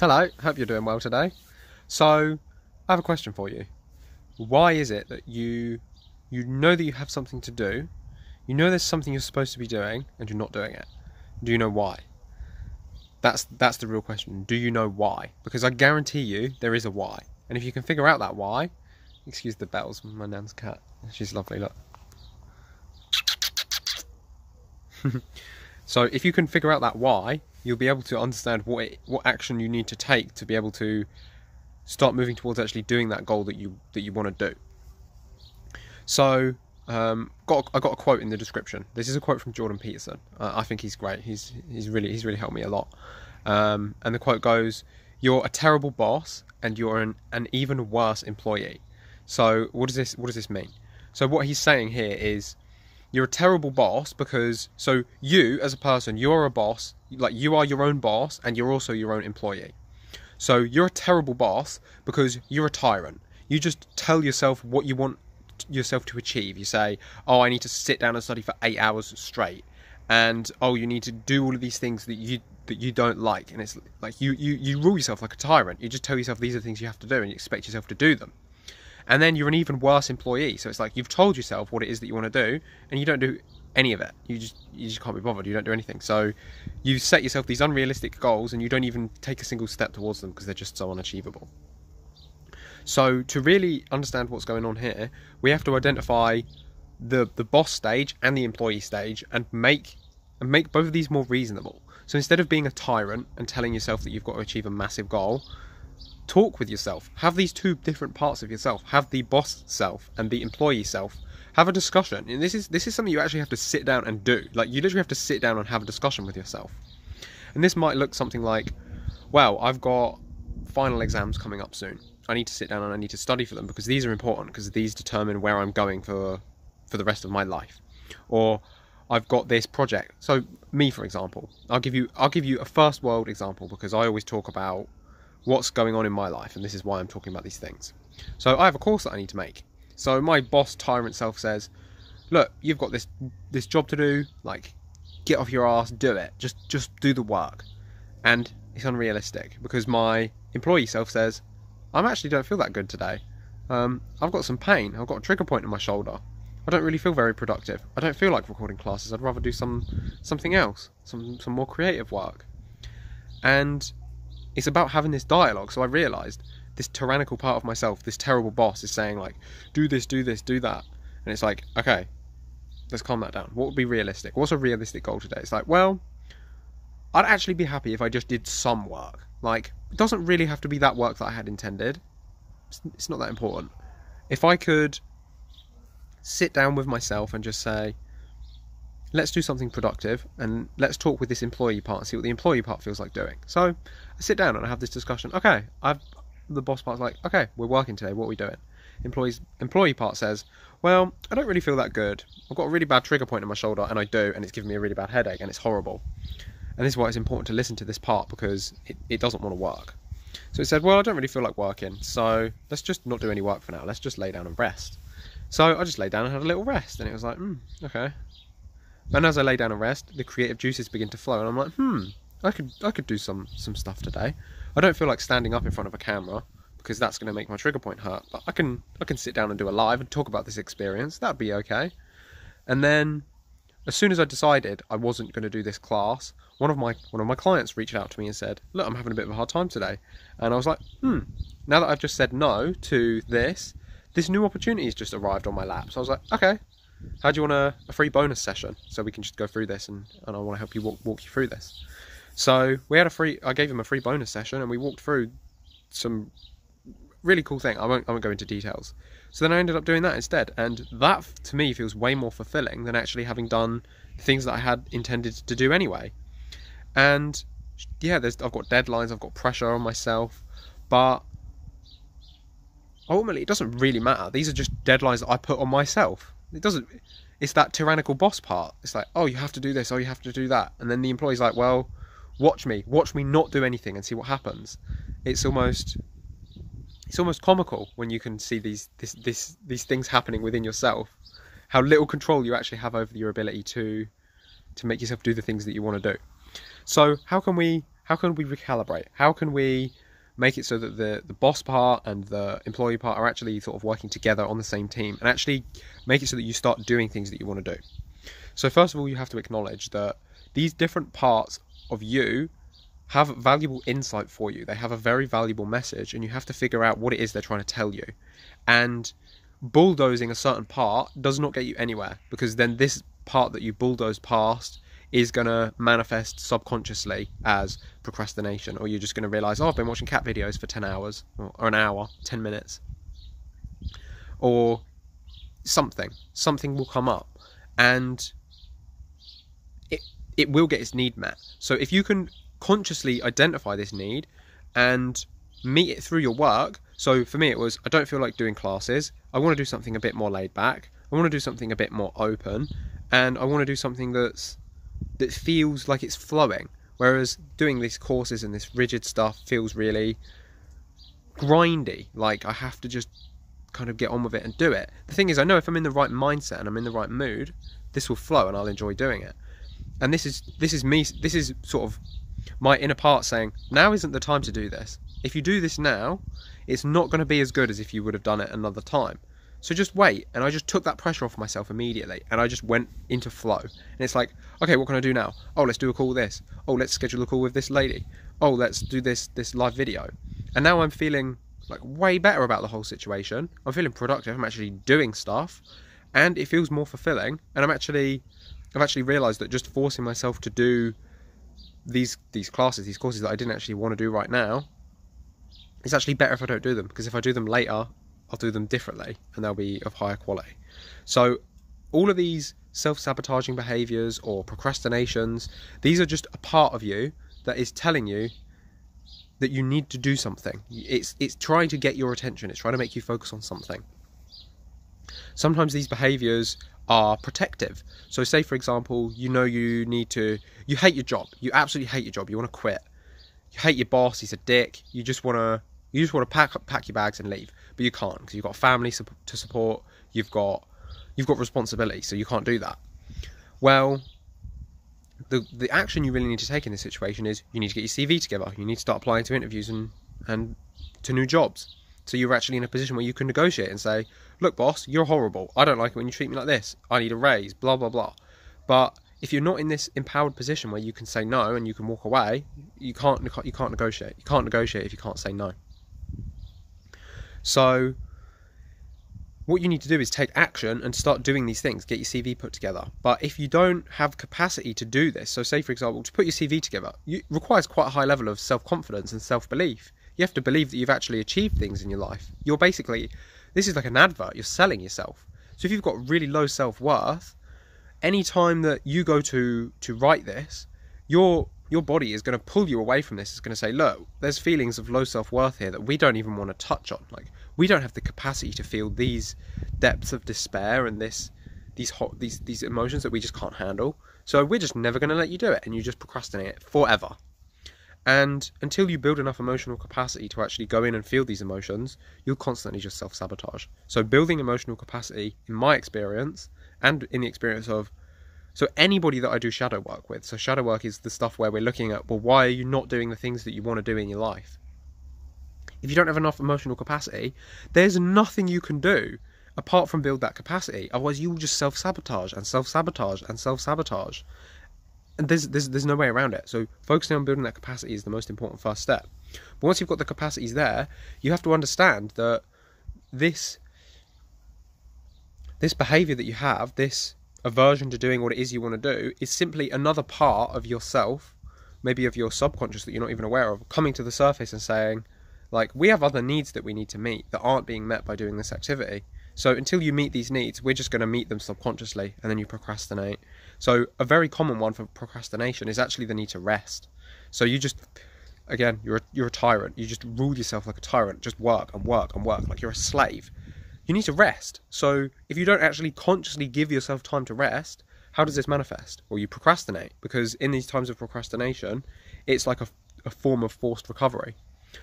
Hello, hope you're doing well today. So, I have a question for you. Why is it that you you know that you have something to do, you know there's something you're supposed to be doing, and you're not doing it? Do you know why? That's that's the real question. Do you know why? Because I guarantee you there is a why. And if you can figure out that why, excuse the bells, my nan's cat. She's lovely, look. so if you can figure out that why, you'll be able to understand what it, what action you need to take to be able to start moving towards actually doing that goal that you that you want to do. So, um, got I got a quote in the description. This is a quote from Jordan Peterson. Uh, I think he's great. He's he's really he's really helped me a lot. Um, and the quote goes, "You're a terrible boss, and you're an, an even worse employee." So, what does this what does this mean? So, what he's saying here is you're a terrible boss because so you as a person you're a boss like you are your own boss and you're also your own employee. So you're a terrible boss because you're a tyrant. You just tell yourself what you want yourself to achieve. You say oh i need to sit down and study for eight hours straight. And oh you need to do all of these things that you that you don't like. And it's like you you, you rule yourself like a tyrant. You just tell yourself these are things you have to do and you expect yourself to do them. And then you're an even worse employee. So it's like you've told yourself what it is that you want to do, and you don't do any of it. You just you just can't be bothered. You don't do anything. So you set yourself these unrealistic goals, and you don't even take a single step towards them because they're just so unachievable. So to really understand what's going on here, we have to identify the the boss stage and the employee stage, and make and make both of these more reasonable. So instead of being a tyrant and telling yourself that you've got to achieve a massive goal, talk with yourself. Have these two different parts of yourself. Have the boss self and the employee self. Have a discussion. And this is this is something you actually have to sit down and do. Like you literally have to sit down and have a discussion with yourself. And this might look something like, well, I've got final exams coming up soon. I need to sit down and I need to study for them because these are important because these determine where I'm going for for the rest of my life. Or I've got this project. So me for example, I'll give you I'll give you a first world example because I always talk about what's going on in my life, and this is why I'm talking about these things. So I have a course that I need to make. So my boss tyrant self says, "Look, you've got this this job to do. Like, get off your ass, do it. Just just do the work." And it's unrealistic because my employee self says, "I actually don't feel that good today. Um, I've got some pain. I've got a trigger point in my shoulder. I don't really feel very productive. I don't feel like recording classes. I'd rather do some something else, some some more creative work." And it's about having this dialogue. So I realised this tyrannical part of myself, this terrible boss, is saying like, do this, do this, do that, and it's like, okay, let's calm that down. What would be realistic? What's a realistic goal today? It's like, well, I'd actually be happy if I just did some work. Like, it doesn't really have to be that work that I had intended. It's, it's not that important. If I could sit down with myself and just say, let's do something productive and let's talk with this employee part and see what the employee part feels like doing. So I sit down and I have this discussion. Okay, I've the boss part's like, okay, we're working today. What are we doing? Employees employee part says, well, I don't really feel that good. I've got a really bad trigger point in my shoulder, and I do, and it's giving me a really bad headache, and it's horrible. And this is why it's important to listen to this part because it, it doesn't want to work. So it said, well, I don't really feel like working, so let's just not do any work for now. Let's just lay down and rest. So I just lay down and had a little rest, and it was like, hmm, okay, and as I lay down and rest, the creative juices begin to flow, and I'm like, hmm, I could I could do some some stuff today. I don't feel like standing up in front of a camera because that's going to make my trigger point hurt. But I can I can sit down and do a live and talk about this experience. That'd be okay. And then, as soon as I decided I wasn't going to do this class, one of my one of my clients reached out to me and said, "Look, I'm having a bit of a hard time today," and I was like, "Hmm." Now that I've just said no to this, this new opportunity has just arrived on my lap. So I was like, "Okay, how do you want a, a, free bonus session so we can just go through this and, and I want to help you walk, walk you through this. So we had a free, I gave him a free bonus session and we walked through some really cool thing. I won't, I won't go into details. So then I ended up doing that instead. And that to me feels way more fulfilling than actually having done things that I had intended to do anyway. And yeah, there's, I've got deadlines, I've got pressure on myself, but ultimately it doesn't really matter. These are just deadlines that I put on myself. It doesn't. It's that tyrannical boss part. It's like, oh, you have to do this, oh, you have to do that, and then the employee's like, well, watch me, watch me not do anything and see what happens. It's almost, it's almost comical when you can see these this this these things happening within yourself. How little control you actually have over your ability to to make yourself do the things that you want to do. So how can we how can we recalibrate? How can we make it so that the the boss part and the employee part are actually sort of working together on the same team and actually make it so that you start doing things that you want to do. So first of all, you have to acknowledge that these different parts of you have valuable insight for you. They have a very valuable message, and you have to figure out what it is they're trying to tell you. And bulldozing a certain part does not get you anywhere because then this part that you bulldoze past is going to manifest subconsciously as procrastination, or you're just going to realize, oh, I've been watching cat videos for 10 hours, or, an hour, 10 minutes, or something. Something will come up, and it, it will get its need met. So if you can consciously identify this need and meet it through your work. So for me, it was I don't feel like doing classes. I want to do something a bit more laid back. I want to do something a bit more open, and I want to do something that's that feels like it's flowing. Whereas doing these courses and this rigid stuff feels really grindy. Like I have to just kind of get on with it and do it. The thing is, I know if I'm in the right mindset and I'm in the right mood, this will flow and I'll enjoy doing it. And this is this is me. This is sort of my inner part saying, now isn't the time to do this. If you do this now, it's not going to be as good as if you would have done it another time. So just wait. And I just took that pressure off myself immediately and I just went into flow. And it's like, okay, what can I do now? Oh, let's do a call with this. Oh, let's schedule a call with this lady. Oh, let's do this this live video. And now I'm feeling like way better about the whole situation. I'm feeling productive. I'm actually doing stuff and it feels more fulfilling and I'm actually I've actually realized that just forcing myself to do these these classes, these courses that I didn't actually want to do right now, it's actually better if I don't do them because if I do them later, I'll do them differently and they'll be of higher quality. So all of these self-sabotaging behaviors or procrastinations, these are just a part of you that is telling you that you need to do something. It's it's trying to get your attention. It's trying to make you focus on something. Sometimes these behaviors are protective. So, say for example, you know you need to, you hate your job, you absolutely hate your job, you want to quit, you hate your boss, he's a dick, you just want to, you just want to pack pack your bags and leave, but you can't because you've got family to support, you've got, you've got responsibility, so you can't do that. Well, the the action you really need to take in this situation is you need to get your CV together, you need to start applying to interviews and and to new jobs. So you're actually in a position where you can negotiate and say, look, boss, you're horrible. I don't like it when you treat me like this. I need a raise, blah, blah, blah. But if you're not in this empowered position where you can say no and you can walk away, you can't, you can't negotiate. You can't negotiate if you can't say no. So what you need to do is take action and start doing these things, get your CV put together. But if you don't have capacity to do this, so say for example, to put your CV together, it requires quite a high level of self-confidence and self-belief. You have to believe that you've actually achieved things in your life. You're basically, this is like an advert, you're selling yourself. So if you've got really low self worth, any time that you go to to write this, your your body is going to pull you away from this. It's going to say, look, there's feelings of low self worth here that we don't even want to touch on. Like we don't have the capacity to feel these depths of despair and this these hot these these emotions that we just can't handle. So we're just never going to let you do it, and you just procrastinate it forever. And until you build enough emotional capacity to actually go in and feel these emotions, you'll constantly just self sabotage. So, building emotional capacity, in my experience, and in the experience of so anybody that I do shadow work with, so shadow work is the stuff where we're looking at, well, why are you not doing the things that you want to do in your life? If you don't have enough emotional capacity, there's nothing you can do apart from build that capacity. Otherwise, you will just self sabotage and self sabotage and self sabotage and there's, there's there's no way around it. So focusing on building that capacity is the most important first step. But once you've got the capacities there, you have to understand that this this behavior that you have, this aversion to doing what it is you want to do, is simply another part of yourself, maybe of your subconscious that you're not even aware of, coming to the surface and saying, like, we have other needs that we need to meet that aren't being met by doing this activity. So until you meet these needs, we're just going to meet them subconsciously, and then you procrastinate. So a very common one for procrastination is actually the need to rest. So you just, again, you're a, you're a tyrant. You just rule yourself like a tyrant. Just work and work and work like you're a slave. You need to rest. So if you don't actually consciously give yourself time to rest, how does this manifest? Well, you procrastinate because in these times of procrastination, it's like a, a form of forced recovery.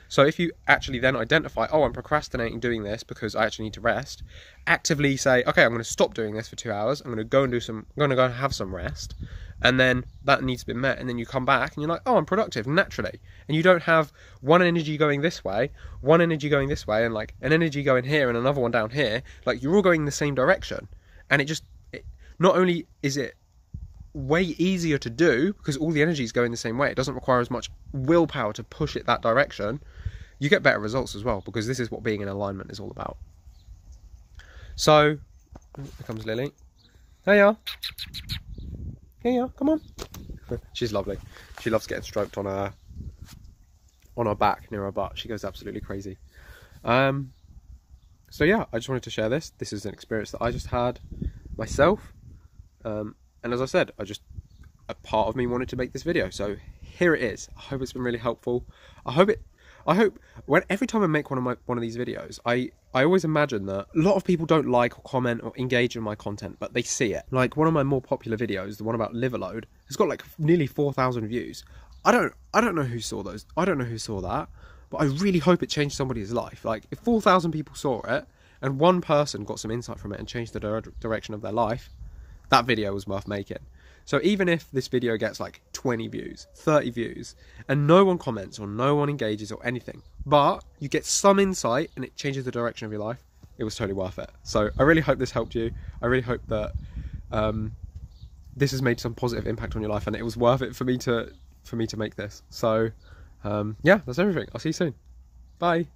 So if you actually then identify, oh, I'm procrastinating doing this because I actually need to rest, actively say, okay, I'm going to stop doing this for two hours. I'm going to go and do some. I'm going to go and have some rest, and then that needs to be met. And then you come back and you're like, oh, I'm productive naturally. And you don't have one energy going this way, one energy going this way, and like an energy going here and another one down here. Like you're all going the same direction, and it just it, not only is it way easier to do because all the energy is going the same way. It doesn't require as much willpower to push it that direction. You get better results as well because this is what being in alignment is all about. So, here comes Lily. Hey, yeah. Hey, yeah. Come on. She's lovely. She loves getting stroked on her on her back near her butt. She goes absolutely crazy. Um. So yeah, I just wanted to share this. This is an experience that I just had myself. Um, and as I said, I just a part of me wanted to make this video. So here it is. I hope it's been really helpful. I hope it I hope when every time I make one of my one of these videos, I I always imagine that a lot of people don't like or comment or engage in my content, but they see it. Like one of my more popular videos, the one about Liverload, has got like nearly 4,000 views. I don't I don't know who saw those. I don't know who saw that, but I really hope it changed somebody's life. Like if 4,000 people saw it and one person got some insight from it and changed the direction of their life, that video was worth making. So even if this video gets like 20 views, 30 views, and no one comments or no one engages or anything, but you get some insight and it changes the direction of your life, it was totally worth it. So I really hope this helped you. I really hope that um, this has made some positive impact on your life, and it was worth it for me to for me to make this. So um, yeah, that's everything. I'll see you soon. Bye.